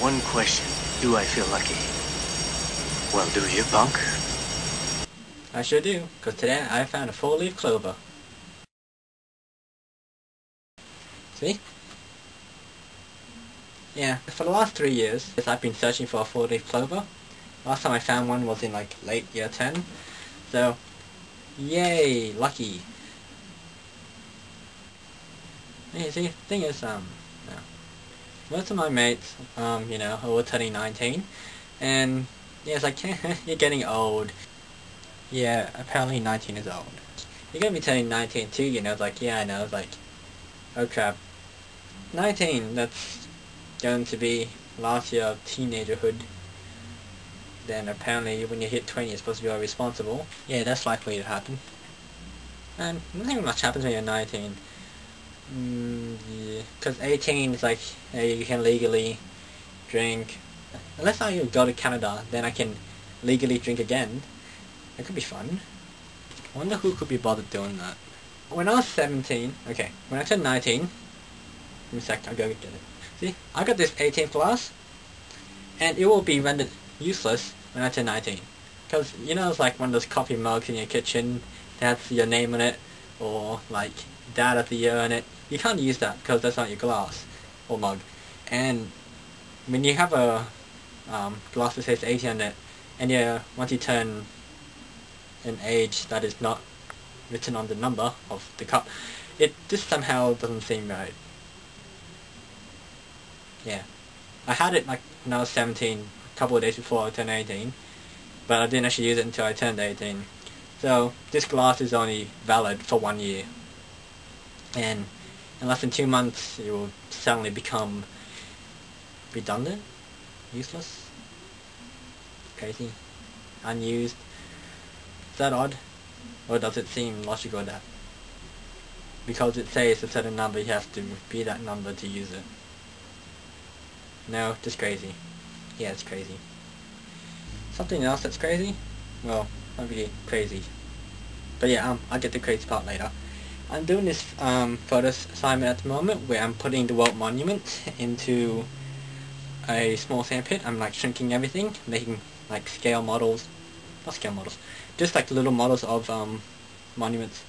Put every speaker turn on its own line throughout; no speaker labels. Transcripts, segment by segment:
One question. Do I feel lucky? Well, do you, punk?
I sure do, because today I found a four-leaf clover. See? Yeah, for the last three years, I've been searching for a four-leaf clover. Last time I found one was in like late year 10. So, yay, lucky. Yeah, see, thing is, um, most of my mates, um, you know, are turning 19, and yeah, it's like, you're getting old. Yeah, apparently 19 is old. You're gonna be turning 19 too, you know, it's like, yeah, I know, it's like, oh crap. 19, that's going to be last year of teenagerhood. Then apparently when you hit 20 you're supposed to be all responsible. Yeah, that's likely to happen. And nothing much happens when you're 19. Mm, yeah, because 18 is like you can legally drink. Unless I go to Canada, then I can legally drink again. That could be fun. I wonder who could be bothered doing that. When I was 17, okay, when I turned 19, give me a sec, I'll go get it. See, I got this 18 plus, and it will be rendered useless when I turn 19. Because, you know, it's like one of those coffee mugs in your kitchen that has your name on it, or like dad of the year on it. You can't use that because that's not your glass or mug. And when you have a um, glass that says 80 on it, and yeah, once you turn an age that is not written on the number of the cup, it just somehow doesn't seem right. Yeah. I had it like when I was 17, a couple of days before I turned 18, but I didn't actually use it until I turned 18. So this glass is only valid for one year. And in less than two months it will suddenly become redundant, useless, crazy, unused. Is that odd? Or does it seem logical that because it says a certain number you have to be that number to use it? No, just crazy. Yeah, it's crazy. Something else that's crazy? Well, not really crazy. But yeah, um, I'll get the crazy part later. I'm doing this um, photo assignment at the moment where I'm putting the world monument into a small sandpit. I'm like shrinking everything, making like scale models, not scale models, just like little models of um, monuments,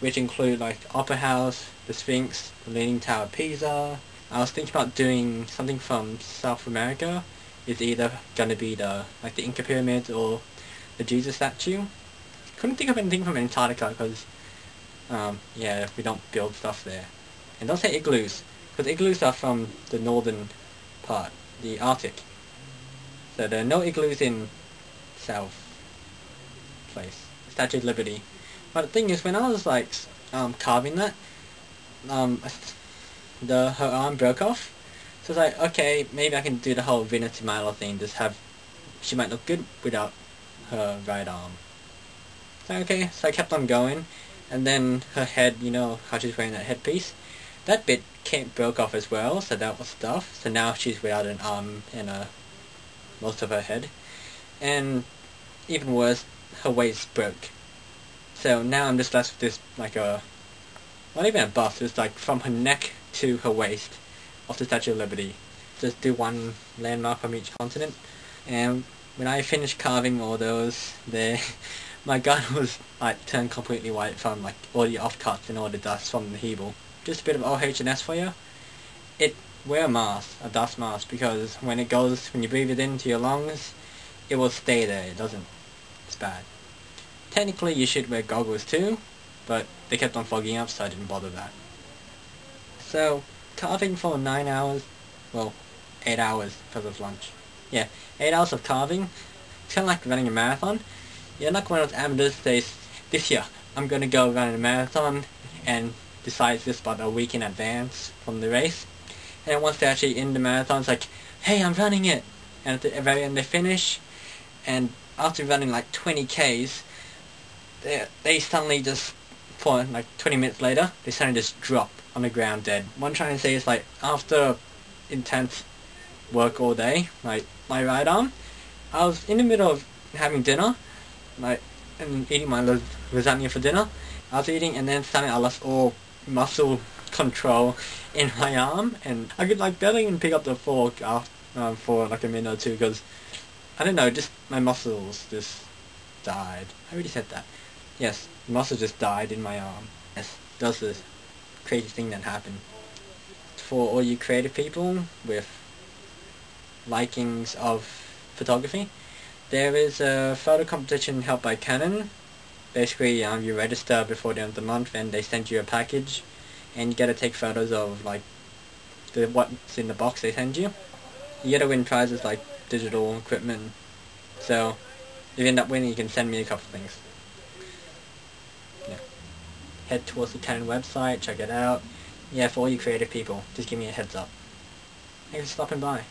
which include like Opera House, the Sphinx, the Leaning Tower of Pisa, I was thinking about doing something from South America. It's either gonna be the like the Inca pyramids or the Jesus statue. Couldn't think of anything from Antarctica because um, yeah, if we don't build stuff there. And don't say igloos because igloos are from the northern part, the Arctic. So there are no igloos in South place, Statue of Liberty. But the thing is, when I was like um, carving that, um, the her arm broke off. So it's like, okay, maybe I can do the whole Venus de Milo thing, just have, she might look good without her right arm. So okay, so I kept on going, and then her head, you know, how she's wearing that headpiece, that bit came broke off as well, so that was stuff. So now she's without an arm and a, most of her head. And even worse, her waist broke. So now I'm just left with this, like a, not even a bust, it's like from her neck to her waist of the Statue of Liberty. Just do one landmark from each continent. And when I finish carving all those, there, my gun was like turned completely white from like all the offcuts and all the dust from the Hebel. Just a bit of OH&S for you. It wear a mask, a dust mask, because when it goes, when you breathe it into your lungs, it will stay there. It doesn't. It's bad. Technically, you should wear goggles too, but they kept on fogging up, so I didn't bother that. So, carving for 9 hours, well, 8 hours because of lunch. Yeah, 8 hours of carving. It's kind of like running a marathon. You're not one of those amateurs says, this year, I'm going to go run a marathon and decides this about a week in advance from the race. And once they're actually in the marathon, it's like, hey, I'm running it! And at the very end they finish, and after running like 20 Ks, they, they suddenly just, for like 20 minutes later, they suddenly just drop on the ground dead. What I'm trying to say is like after intense work all day, like my right arm, I was in the middle of having dinner, like and eating my lasagna for dinner. I was eating and then suddenly I lost all muscle control in my arm and I could like barely even pick up the fork after um, for like a minute or two because I don't know, just my muscles just died. I already said that. Yes, muscle just died in my arm. Yes, that's the crazy thing that happened. For all you creative people with likings of photography, there is a photo competition held by Canon. Basically, um, you register before the end of the month and they send you a package and you get to take photos of like the what's in the box they send you. You get to win prizes like digital equipment. So, if you end up winning, you can send me a couple things. Yeah. Head towards the Canon website, check it out. Yeah, for all you creative people, just give me a heads up. Thanks for stopping by.